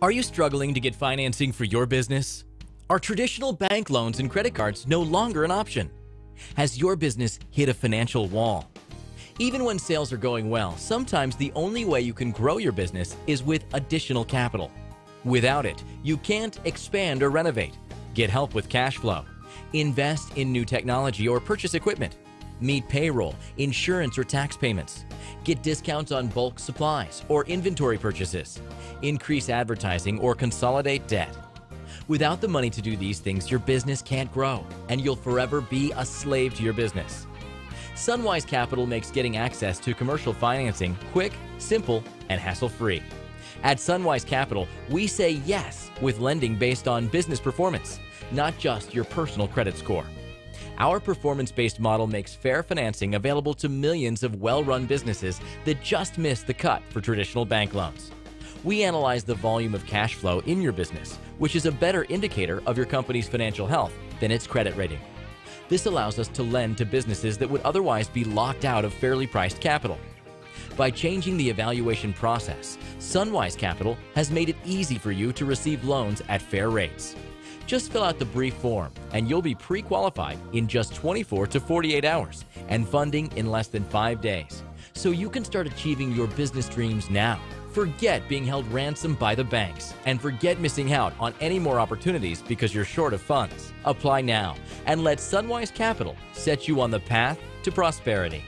Are you struggling to get financing for your business? Are traditional bank loans and credit cards no longer an option? Has your business hit a financial wall? Even when sales are going well, sometimes the only way you can grow your business is with additional capital. Without it, you can't expand or renovate, get help with cash flow, invest in new technology or purchase equipment, meet payroll, insurance or tax payments, get discounts on bulk supplies or inventory purchases, increase advertising or consolidate debt. Without the money to do these things, your business can't grow and you'll forever be a slave to your business. Sunwise Capital makes getting access to commercial financing quick, simple, and hassle free. At Sunwise Capital, we say yes with lending based on business performance, not just your personal credit score. Our performance based model makes fair financing available to millions of well run businesses that just miss the cut for traditional bank loans. We analyze the volume of cash flow in your business, which is a better indicator of your company's financial health than its credit rating. This allows us to lend to businesses that would otherwise be locked out of fairly priced capital. By changing the evaluation process, Sunwise Capital has made it easy for you to receive loans at fair rates. Just fill out the brief form and you'll be pre qualified in just 24 to 48 hours and funding in less than five days. So you can start achieving your business dreams now. Forget being held ransom by the banks and forget missing out on any more opportunities because you're short of funds. Apply now and let Sunwise Capital set you on the path to prosperity.